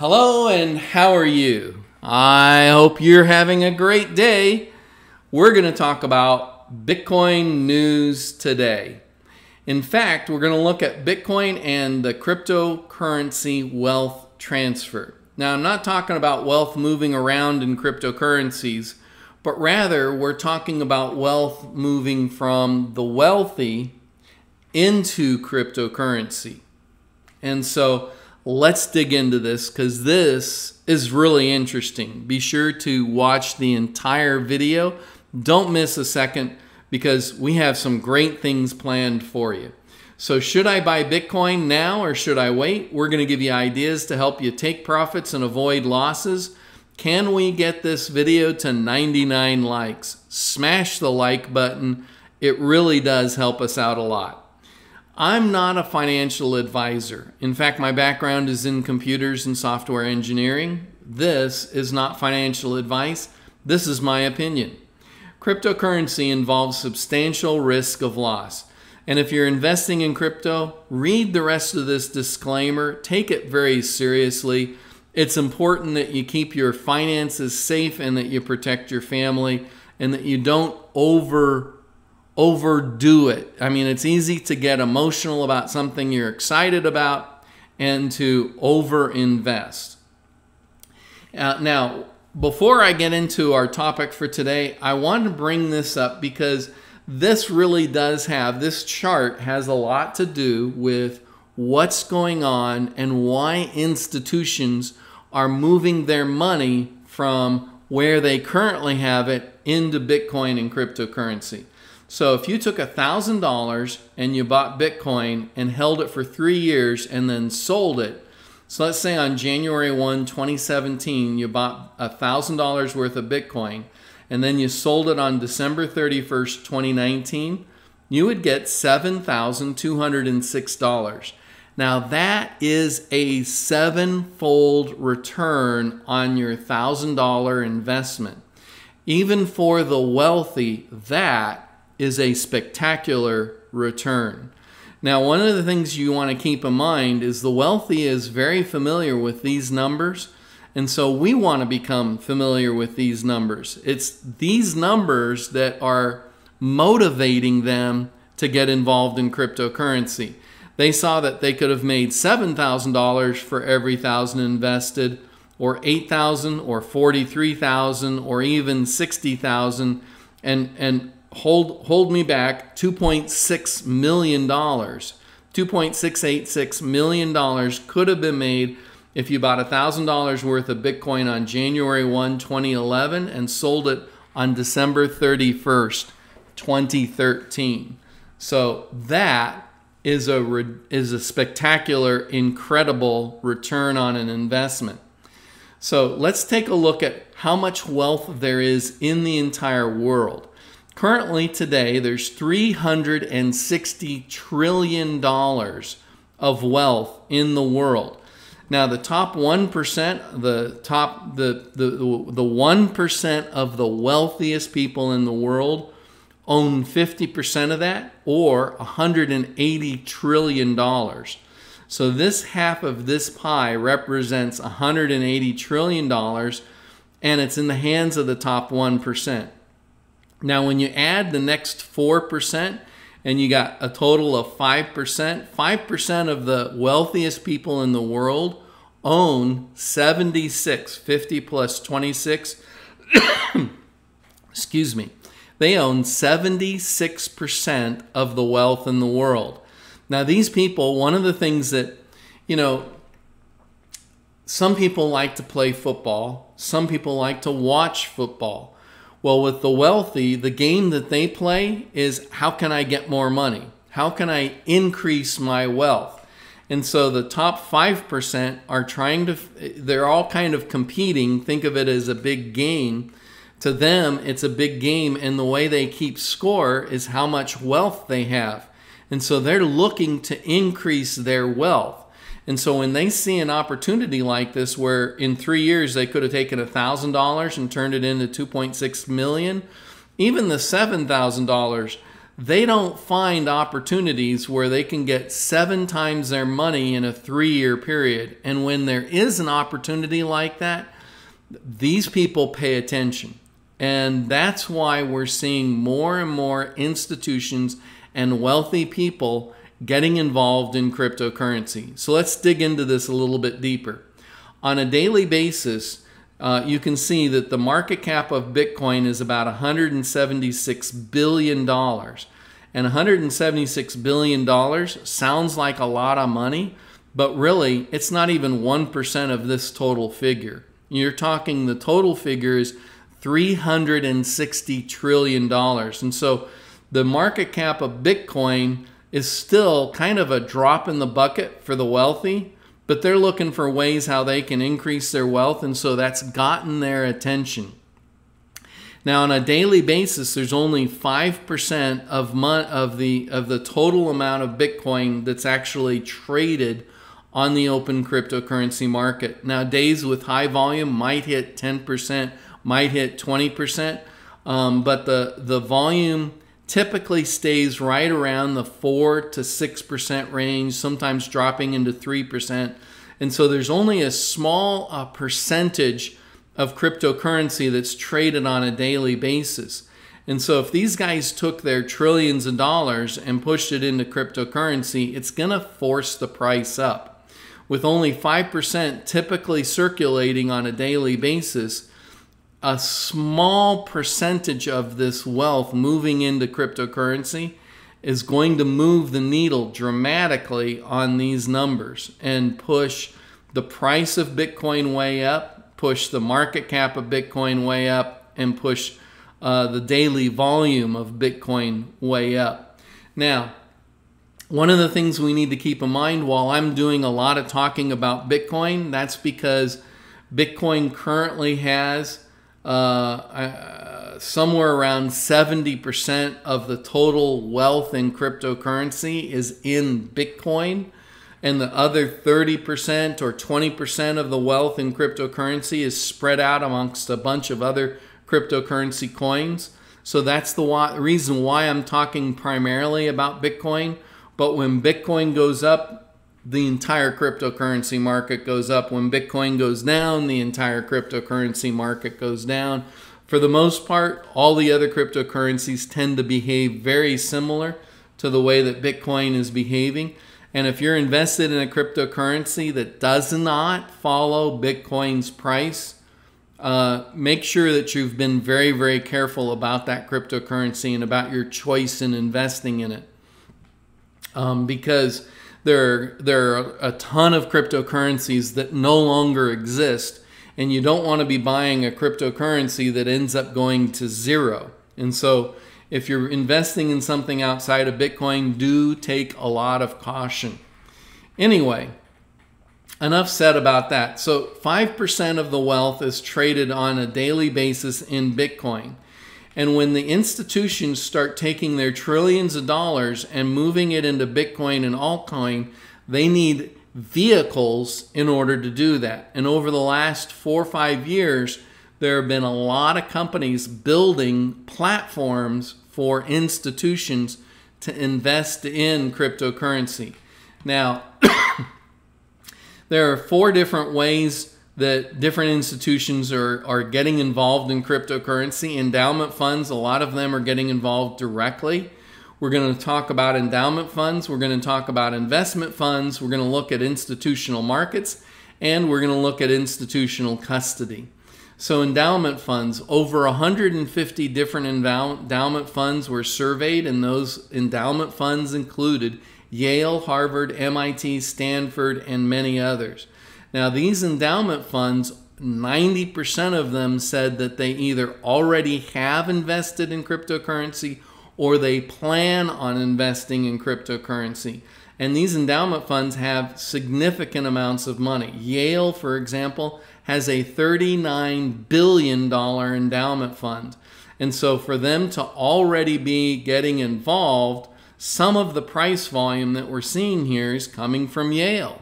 Hello, and how are you? I hope you're having a great day. We're going to talk about Bitcoin news today. In fact, we're going to look at Bitcoin and the cryptocurrency wealth transfer. Now, I'm not talking about wealth moving around in cryptocurrencies, but rather we're talking about wealth moving from the wealthy into cryptocurrency. And so let's dig into this because this is really interesting. Be sure to watch the entire video. Don't miss a second because we have some great things planned for you. So should I buy Bitcoin now or should I wait? We're going to give you ideas to help you take profits and avoid losses. Can we get this video to 99 likes? Smash the like button. It really does help us out a lot. I'm not a financial advisor. In fact, my background is in computers and software engineering. This is not financial advice. This is my opinion. Cryptocurrency involves substantial risk of loss. And if you're investing in crypto, read the rest of this disclaimer. Take it very seriously. It's important that you keep your finances safe and that you protect your family and that you don't over overdo it. I mean, it's easy to get emotional about something you're excited about and to over invest. Uh, now, before I get into our topic for today, I want to bring this up because this really does have, this chart has a lot to do with what's going on and why institutions are moving their money from where they currently have it into Bitcoin and cryptocurrency. So if you took $1,000 and you bought Bitcoin and held it for three years and then sold it, so let's say on January 1, 2017, you bought $1,000 worth of Bitcoin and then you sold it on December 31st, 2019, you would get $7,206. Now that is a sevenfold return on your $1,000 investment. Even for the wealthy, that is a spectacular return. Now, one of the things you want to keep in mind is the wealthy is very familiar with these numbers and so we want to become familiar with these numbers. It's these numbers that are motivating them to get involved in cryptocurrency. They saw that they could have made $7,000 for every thousand invested or 8,000 or 43,000 or even 60,000 and and hold hold me back 2.6 million dollars. 2.686 million dollars could have been made if you bought $1,000 worth of Bitcoin on January 1, 2011 and sold it on December 31st, 2013. So that is a is a spectacular incredible return on an investment. So let's take a look at how much wealth there is in the entire world. Currently today there's 360 trillion dollars of wealth in the world. Now, the top 1%, the top, the, the, the 1% of the wealthiest people in the world own 50% of that or $180 trillion. So this half of this pie represents $180 trillion and it's in the hands of the top 1%. Now, when you add the next 4%, and you got a total of 5%. 5% of the wealthiest people in the world own 76, 50 plus 26. Excuse me. They own 76% of the wealth in the world. Now, these people, one of the things that, you know, some people like to play football, some people like to watch football. Well, with the wealthy, the game that they play is how can I get more money? How can I increase my wealth? And so the top 5% are trying to, they're all kind of competing. Think of it as a big game. To them, it's a big game, and the way they keep score is how much wealth they have. And so they're looking to increase their wealth. And so when they see an opportunity like this, where in three years they could have taken $1,000 and turned it into 2.6 million, even the $7,000, they don't find opportunities where they can get seven times their money in a three year period. And when there is an opportunity like that, these people pay attention. And that's why we're seeing more and more institutions and wealthy people getting involved in cryptocurrency. So let's dig into this a little bit deeper. On a daily basis, uh, you can see that the market cap of Bitcoin is about $176 billion. And $176 billion sounds like a lot of money, but really it's not even 1% of this total figure. You're talking the total figure is $360 trillion. And so the market cap of Bitcoin is still kind of a drop in the bucket for the wealthy, but they're looking for ways how they can increase their wealth. And so that's gotten their attention. Now, on a daily basis, there's only 5% of, of, the, of the total amount of Bitcoin that's actually traded on the open cryptocurrency market. Now, days with high volume might hit 10%, might hit 20%, um, but the, the volume typically stays right around the 4 to 6% range, sometimes dropping into 3%. And so there's only a small uh, percentage of cryptocurrency that's traded on a daily basis. And so if these guys took their trillions of dollars and pushed it into cryptocurrency, it's going to force the price up. With only 5% typically circulating on a daily basis, a small percentage of this wealth moving into cryptocurrency is going to move the needle dramatically on these numbers and push the price of Bitcoin way up, push the market cap of Bitcoin way up, and push uh, the daily volume of Bitcoin way up. Now, one of the things we need to keep in mind while I'm doing a lot of talking about Bitcoin, that's because Bitcoin currently has uh, uh, somewhere around 70% of the total wealth in cryptocurrency is in Bitcoin, and the other 30% or 20% of the wealth in cryptocurrency is spread out amongst a bunch of other cryptocurrency coins. So that's the why, reason why I'm talking primarily about Bitcoin. But when Bitcoin goes up, the entire cryptocurrency market goes up. When Bitcoin goes down, the entire cryptocurrency market goes down. For the most part, all the other cryptocurrencies tend to behave very similar to the way that Bitcoin is behaving. And if you're invested in a cryptocurrency that does not follow Bitcoin's price, uh, make sure that you've been very, very careful about that cryptocurrency and about your choice in investing in it. Um, because there, there are a ton of cryptocurrencies that no longer exist, and you don't want to be buying a cryptocurrency that ends up going to zero. And so, if you're investing in something outside of Bitcoin, do take a lot of caution. Anyway, enough said about that. So, 5% of the wealth is traded on a daily basis in Bitcoin. And when the institutions start taking their trillions of dollars and moving it into Bitcoin and altcoin, they need vehicles in order to do that. And over the last four or five years, there have been a lot of companies building platforms for institutions to invest in cryptocurrency. Now, there are four different ways that different institutions are, are getting involved in cryptocurrency. Endowment funds, a lot of them are getting involved directly. We're going to talk about endowment funds. We're going to talk about investment funds. We're going to look at institutional markets. And we're going to look at institutional custody. So, endowment funds, over 150 different endowment funds were surveyed, and those endowment funds included Yale, Harvard, MIT, Stanford, and many others. Now, these endowment funds, 90% of them said that they either already have invested in cryptocurrency or they plan on investing in cryptocurrency. And these endowment funds have significant amounts of money. Yale, for example, has a $39 billion endowment fund. And so for them to already be getting involved, some of the price volume that we're seeing here is coming from Yale.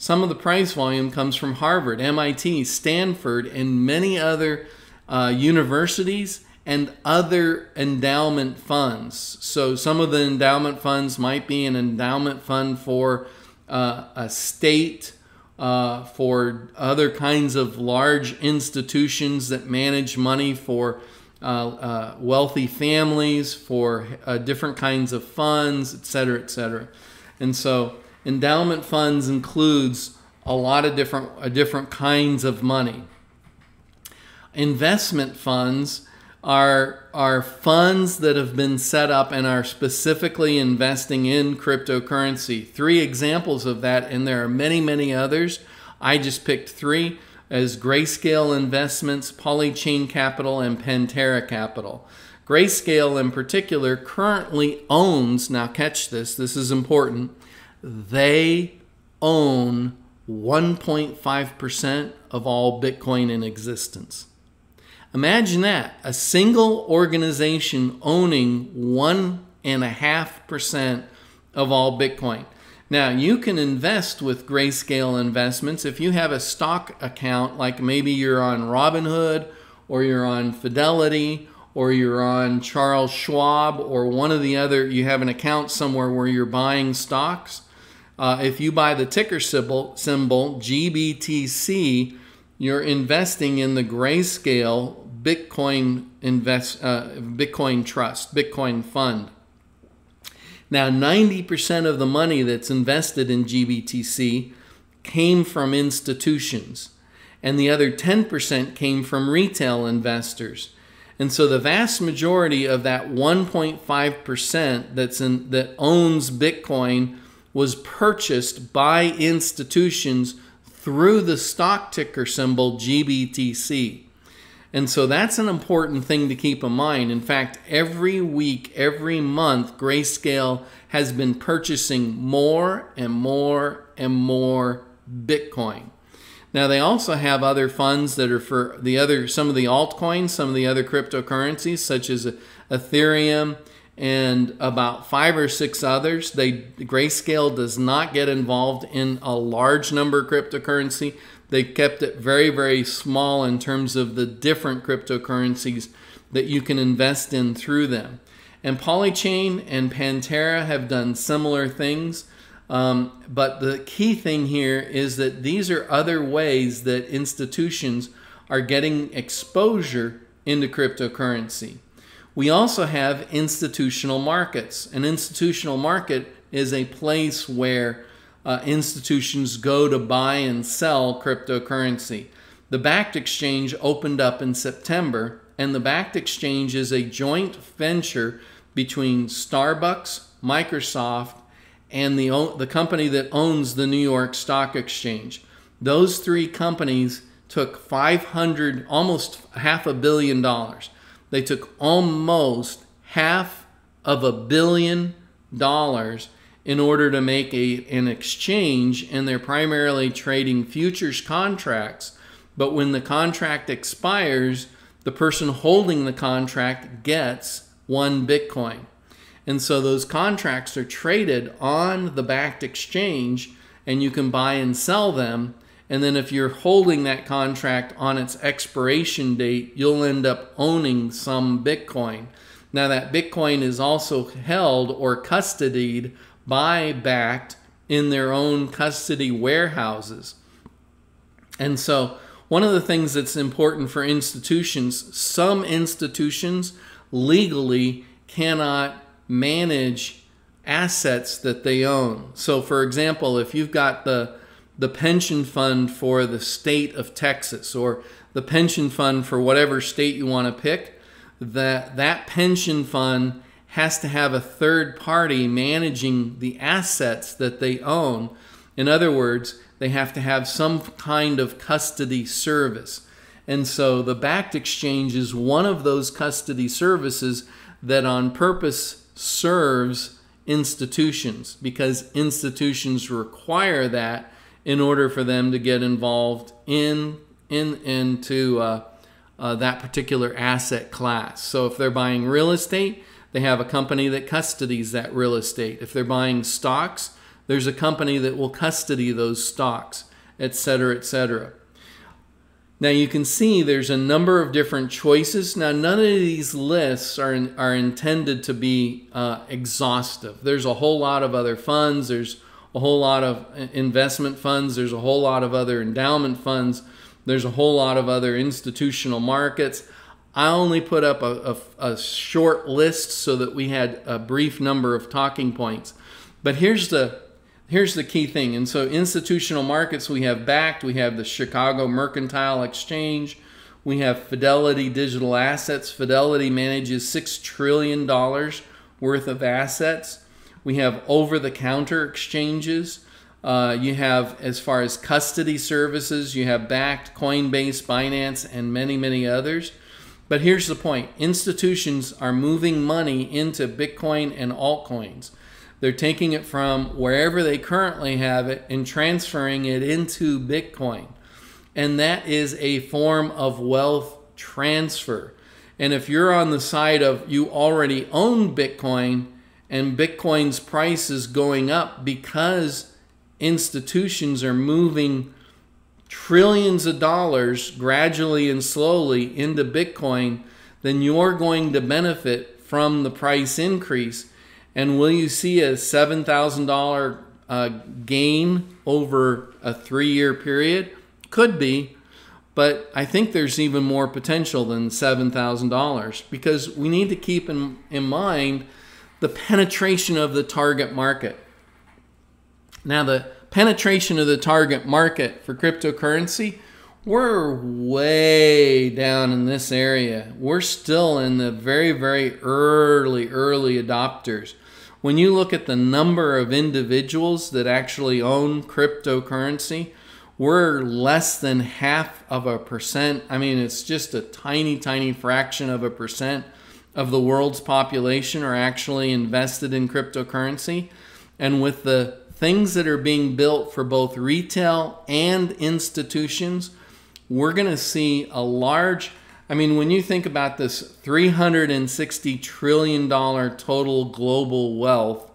Some of the price volume comes from Harvard, MIT, Stanford, and many other uh, universities and other endowment funds. So some of the endowment funds might be an endowment fund for uh, a state, uh, for other kinds of large institutions that manage money for uh, uh wealthy families, for uh, different kinds of funds, et cetera, et cetera. And so endowment funds includes a lot of different uh, different kinds of money. Investment funds are, are funds that have been set up and are specifically investing in cryptocurrency. Three examples of that, and there are many, many others. I just picked three as Grayscale Investments, Polychain Capital, and Pantera Capital. Grayscale, in particular, currently owns, now catch this, this is important, they own 1.5% of all Bitcoin in existence. Imagine that a single organization owning one and a half percent of all Bitcoin. Now, you can invest with grayscale investments if you have a stock account, like maybe you're on Robinhood or you're on Fidelity or you're on Charles Schwab or one of the other, you have an account somewhere where you're buying stocks. Uh, if you buy the ticker symbol, symbol GBTC, you're investing in the grayscale Bitcoin invest uh, Bitcoin trust, Bitcoin fund. Now, 90% of the money that's invested in GBTC came from institutions, and the other 10% came from retail investors. And so the vast majority of that 1.5% that's in, that owns Bitcoin was purchased by institutions through the stock ticker symbol GBTC. And so that's an important thing to keep in mind. In fact, every week, every month, Grayscale has been purchasing more and more and more Bitcoin. Now they also have other funds that are for the other some of the altcoins, some of the other cryptocurrencies such as Ethereum and about five or six others. They Grayscale does not get involved in a large number of cryptocurrency. They kept it very, very small in terms of the different cryptocurrencies that you can invest in through them. And Polychain and Pantera have done similar things. Um, but the key thing here is that these are other ways that institutions are getting exposure into cryptocurrency. We also have institutional markets. An institutional market is a place where uh, institutions go to buy and sell cryptocurrency. The Bakkt Exchange opened up in September, and the Bakkt Exchange is a joint venture between Starbucks, Microsoft, and the, the company that owns the New York Stock Exchange. Those three companies took 500, almost half a billion dollars. They took almost half of a billion dollars in order to make a, an exchange, and they're primarily trading futures contracts. But when the contract expires, the person holding the contract gets one Bitcoin. And so those contracts are traded on the Bakkt exchange, and you can buy and sell them. And then if you're holding that contract on its expiration date, you'll end up owning some Bitcoin. Now, that Bitcoin is also held or custodied by Bakkt in their own custody warehouses. And so, one of the things that's important for institutions, some institutions legally cannot manage assets that they own. So, for example, if you've got the the pension fund for the state of Texas or the pension fund for whatever state you want to pick, that that pension fund has to have a third party managing the assets that they own. In other words, they have to have some kind of custody service. And so the Bakkt exchange is one of those custody services that on purpose serves institutions because institutions require that in order for them to get involved in, in into uh, uh, that particular asset class. So if they're buying real estate, they have a company that custodies that real estate. If they're buying stocks, there's a company that will custody those stocks, etc., etc. Now you can see there's a number of different choices. Now none of these lists are, in, are intended to be uh, exhaustive. There's a whole lot of other funds. There's a whole lot of investment funds. There's a whole lot of other endowment funds. There's a whole lot of other institutional markets. I only put up a, a, a short list so that we had a brief number of talking points. But here's the here's the key thing. And so institutional markets we have Bakkt, we have the Chicago Mercantile Exchange, we have Fidelity Digital Assets. Fidelity manages $6 trillion worth of assets. We have over the counter exchanges. Uh, you have, as far as custody services, you have Bakkt Coinbase, Binance, and many, many others. But here's the point institutions are moving money into Bitcoin and altcoins. They're taking it from wherever they currently have it and transferring it into Bitcoin. And that is a form of wealth transfer. And if you're on the side of you already own Bitcoin and Bitcoin's price is going up because institutions are moving trillions of dollars gradually and slowly into Bitcoin, then you're going to benefit from the price increase and will you see a $7,000 uh, gain over a three year period? Could be, but I think there's even more potential than $7,000 because we need to keep in, in mind the penetration of the target market. Now, the penetration of the target market for cryptocurrency, we're way down in this area. We're still in the very, very early, early adopters when you look at the number of individuals that actually own cryptocurrency, we're less than half of a percent. I mean, it's just a tiny, tiny fraction of a percent of the world's population are actually invested in cryptocurrency. And with the things that are being built for both retail and institutions, we're going to see a large I mean, when you think about this $360 trillion total global wealth,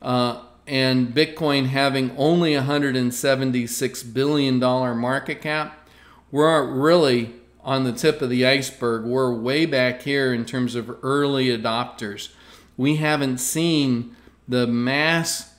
uh, and Bitcoin having only $176 billion market cap, we're really on the tip of the iceberg. We're way back here in terms of early adopters. We haven't seen the mass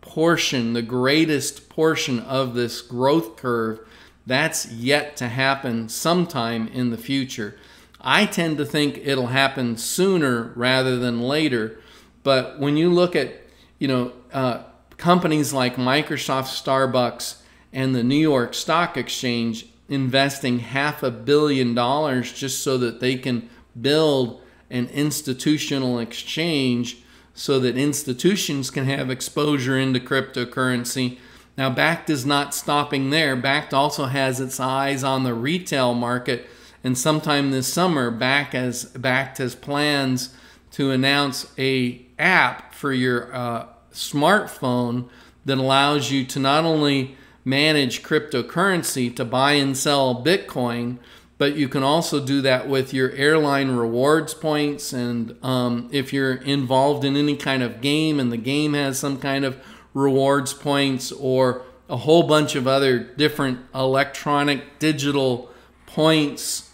portion, the greatest portion of this growth curve that's yet to happen sometime in the future. I tend to think it'll happen sooner rather than later. But when you look at, you know, uh, companies like Microsoft, Starbucks, and the New York Stock Exchange investing half a billion dollars just so that they can build an institutional exchange so that institutions can have exposure into cryptocurrency now, Bakkt is not stopping there. Bakkt also has its eyes on the retail market, and sometime this summer, Bakkt has, Bakkt has plans to announce a app for your uh, smartphone that allows you to not only manage cryptocurrency to buy and sell Bitcoin, but you can also do that with your airline rewards points. And um, if you're involved in any kind of game and the game has some kind of rewards points or a whole bunch of other different electronic digital points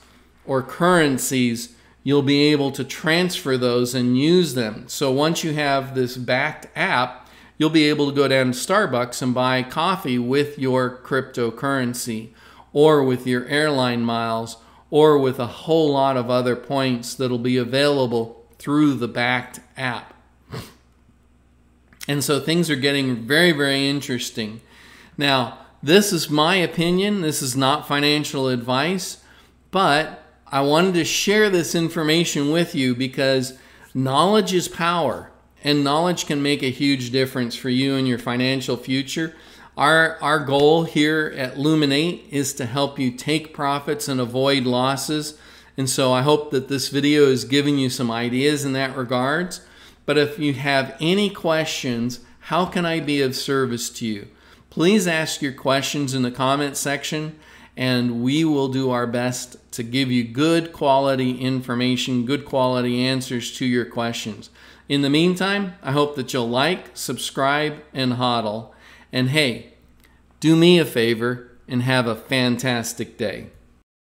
or currencies, you'll be able to transfer those and use them. So once you have this Bakkt app, you'll be able to go down to Starbucks and buy coffee with your cryptocurrency or with your airline miles or with a whole lot of other points that'll be available through the Bakkt app. And so things are getting very, very interesting. Now, this is my opinion. This is not financial advice, but I wanted to share this information with you because knowledge is power and knowledge can make a huge difference for you and your financial future. Our, our goal here at Lumin8 is to help you take profits and avoid losses. And so I hope that this video is giving you some ideas in that regards. But if you have any questions, how can I be of service to you? Please ask your questions in the comment section and we will do our best to give you good quality information, good quality answers to your questions. In the meantime, I hope that you'll like, subscribe, and hodl. And hey, do me a favor and have a fantastic day.